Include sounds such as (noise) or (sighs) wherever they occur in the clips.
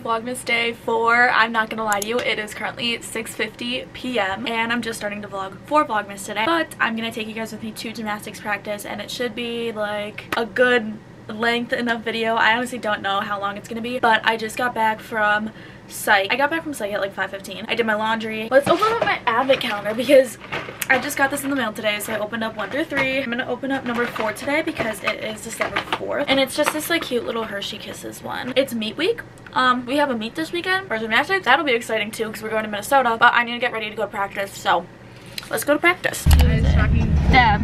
Vlogmas day 4. I'm not gonna lie to you, it is currently 6.50 p.m. and I'm just starting to vlog for Vlogmas today. But I'm gonna take you guys with me to gymnastics practice and it should be like a good length enough video. I honestly don't know how long it's gonna be, but I just got back from psych. I got back from psych at like 5.15. I did my laundry. Let's open up my advent calendar because I just got this in the mail today. So I opened up one through three. I'm gonna open up number four today because it is December 4th. And it's just this like cute little Hershey Kisses one. It's meet week. Um, we have a meet this weekend for gymnastics. That'll be exciting too because we're going to Minnesota. But I need to get ready to go to practice. So let's go to practice. Dab.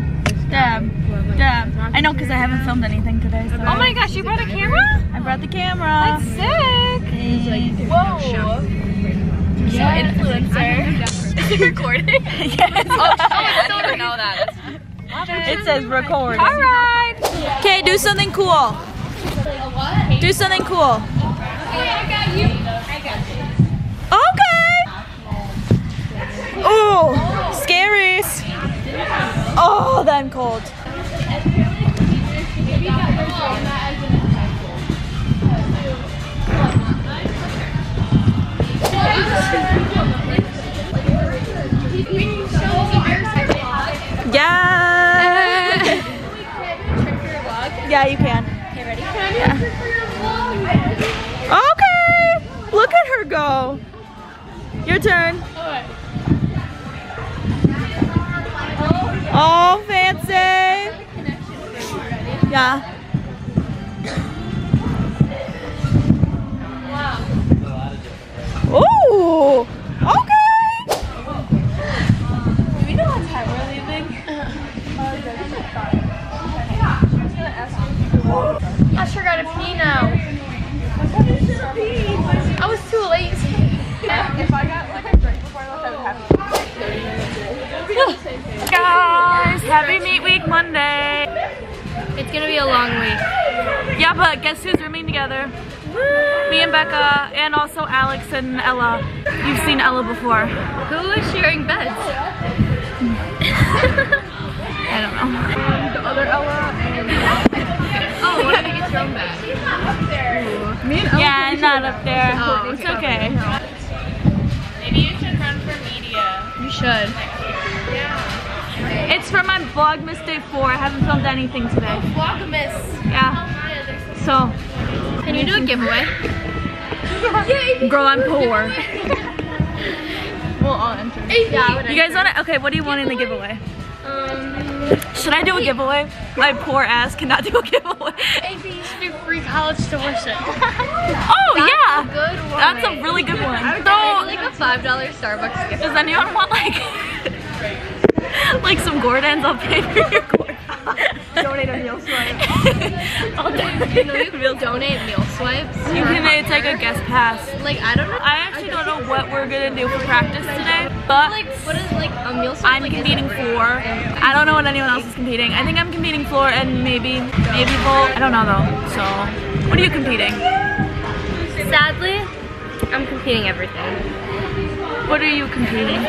Dab. Dab. I know because I haven't filmed anything today. So. Oh my gosh, you brought a camera? I brought the camera. That's sick. Whoa. Yeah. Influencer. (laughs) Is it recording? (laughs) yes. Oh, I didn't even know that. (laughs) It says record. All right. Okay, do something cool. Do something cool. I got you. I got you. Okay. Oh, scary. Oh, then cold. Yeah, you can. Okay, ready? Okay. Look at her go. Your turn. Oh, fancy. Yeah. Ooh. Okay. Do we know what time we're leaving? (laughs) Monday. It's gonna be a long week. Yeah, but guess who's rooming together? Me and Becca, and also Alex and Ella. You've seen Ella before. Who is sharing beds? (laughs) I don't know. The other Ella and. Oh, what if you get your own bed? She's not up there. Me and Ella. Yeah, not up there. Oh, it's okay. okay. Maybe you should run for media. You should. It's for my Vlogmas Day 4. I haven't filmed anything today. Vlogmas. Yeah. So, Can you do a giveaway? (laughs) girl, I'm poor. (laughs) We'll all enter. Yeah, You guys want to? Okay, what do you want in the giveaway? Um, Should I do a giveaway? My poor ass cannot do a giveaway. AP should do free college tuition. (laughs) Oh, yeah. Good one. That's a really good one. Maybe So, like a five dollar Starbucks gift. does anyone want like (laughs) like some Gordons? I'll pay for your Gordon. Donate a meal swipe. (laughs) I'll You know you do can donate meal swipes. You for can it's like a guest pass. Like I don't know. I actually don't know what we're gonna do for practice today, but Like what is like a meal swipe? I'm like, competing for. I don't know what anyone else is competing. I think I'm competing for and maybe maybe vault. I don't know though. So, what are you competing? Sadly, I'm competing everything. What are you competing?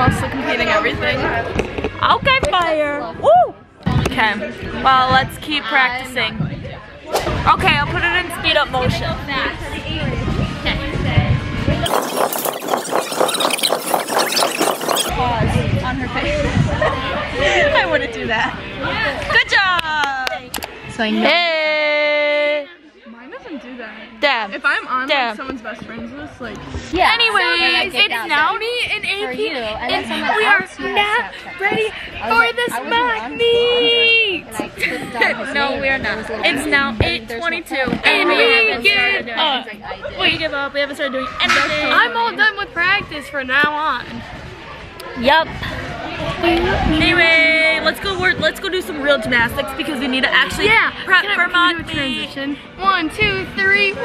I'm mostly competing everything. Okay, fire. Woo! Okay. Well, let's keep practicing. Okay, I'll put it in speed up motion. Pause (laughs) on her face. I wouldn't do that. Good job. So I know. Hey. Mine doesn't that. Dab. If I'm on Damn. like someone's best friends list, like Yeah. Anyways, get it's down now me and AP, you, and and we are else who has now ready for like- this I mock meet. And I clicked on his (laughs) No, we are not. was a little It's now and there's no 8:22, phone. and we we haven't get up. it. It's like, I uh, did. We give up. We haven't started doing anything. I'm all done with practice for now on. Yup. Anyway, let's go work. Let's go do some real gymnastics because we need to actually yeah. prep Can I- for mock do a meet. transition? One, two, three. Woo!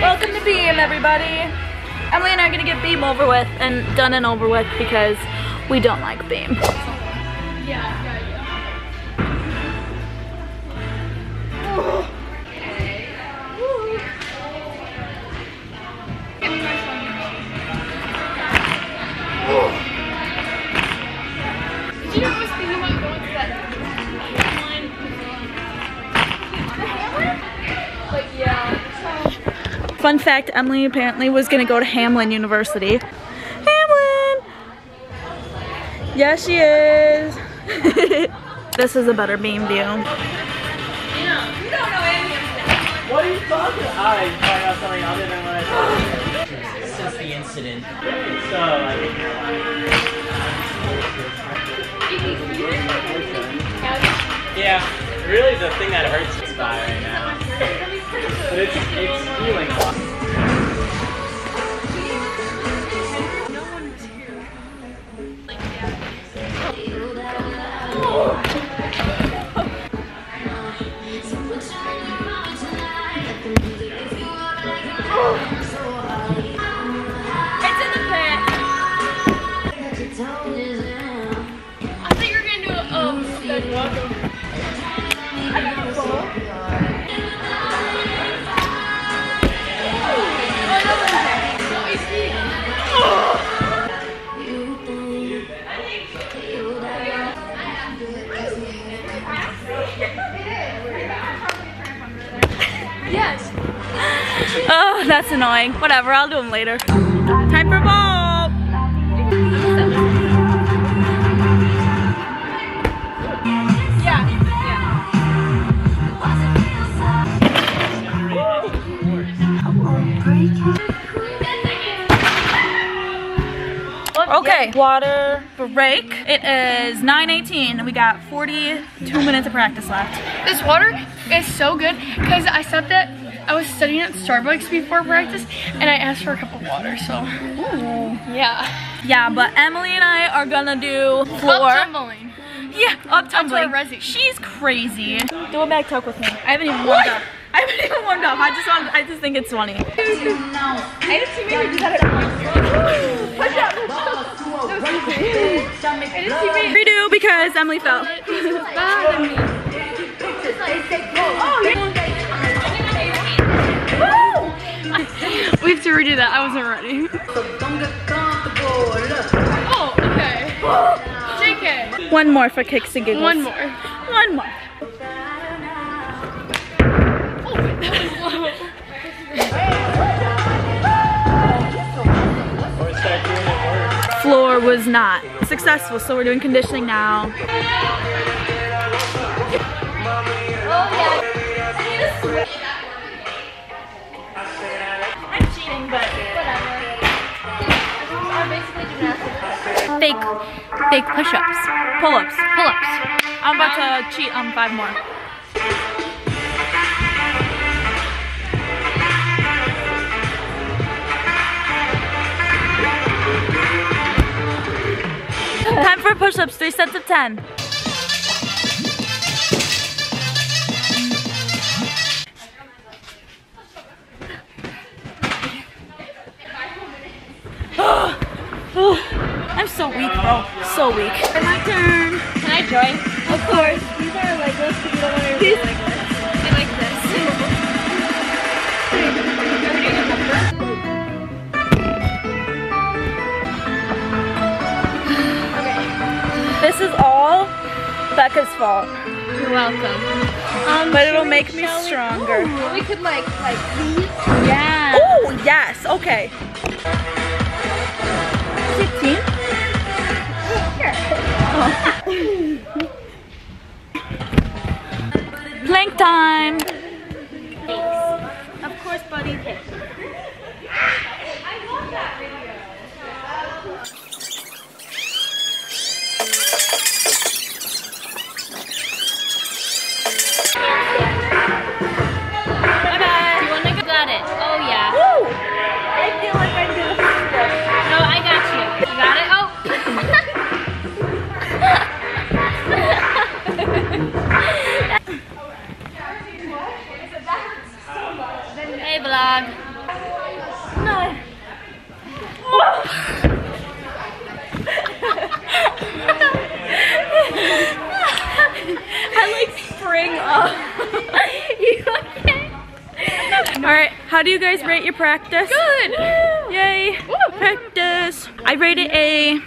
Welcome to Beam, everybody. Emily and I are gonna get Beam over with and done and over with because we don't like Beam. Did you Fun fact, Emily apparently was gonna go to Hamline University. Hamline! Yes, she is. (laughs) this is a better beam view. What are you talking about? I find out something other than what I thought. Since the incident. So, like, (laughs) yeah, really the thing that hurts is by right now. But it's, it's healing Oh, that's annoying. Whatever, I'll do them later. Time for ball. Okay, water break. It is 9.18 and we got 42 minutes of practice left. This water is so good because I said that I was studying at Starbucks before practice and I asked for a cup of water, so. Yeah. Yeah, but Emily and I are gonna do floor. Up tumbling. Yeah, up tumbling. resi. She's crazy. Do a back tuck with me. I haven't even warmed up. I haven't even warmed up. I just want. I just think it's funny. (laughs) Redo because Emily fell. We have to redo that. I wasn't ready. Oh, okay. JK. One more for kicks and giggles. One more. One more. Oh, Floor was not successful, so we're doing conditioning now. I'm cheating, but Fake, fake push-ups, pull-ups, pull-ups. I'm about to cheat on five more. Time push-ups, three sets of 10. (sighs) I'm so weak, bro. So weak. My turn. Can I join? Of course. These are like this because you don't want to like. I like this. Is all Becca's fault, You're welcome. Um, but it'll make me stronger. we could like, like these. Yeah. Oh, yes. Okay. 15? Plank time. Of course, buddy. All right, how do you guys rate your practice? Good. Yay! Practice. I rated a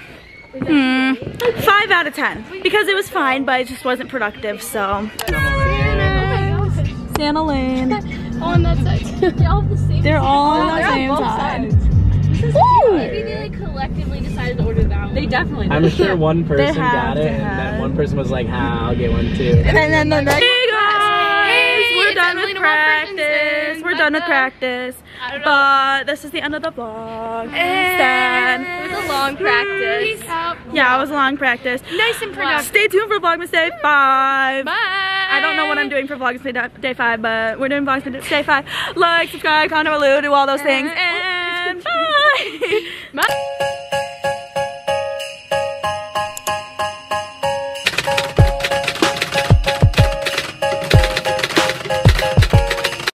hmm, five out of ten because it was fine, but it just wasn't productive. So Santa Santa Lane. on that side. They all have the same. They're all on Oh, the same both side. Maybe they like collectively decided to order that one. They definitely I'm sure one person got it, and then one person was like, "Ha, I'll get one too." And then the next. Practice. We're done with practice. I don't know. But this is the end of the vlog. Sad. It was a long practice. Yeah, it was a long practice. Nice and productive. Stay tuned for Vlogmas Day mm. 5. Bye. I don't know what I'm doing for Vlogmas Day- Day 5, but we're doing Vlogmas Day 5. Like, subscribe, comment below, do all those things. And bye! (laughs) Bye.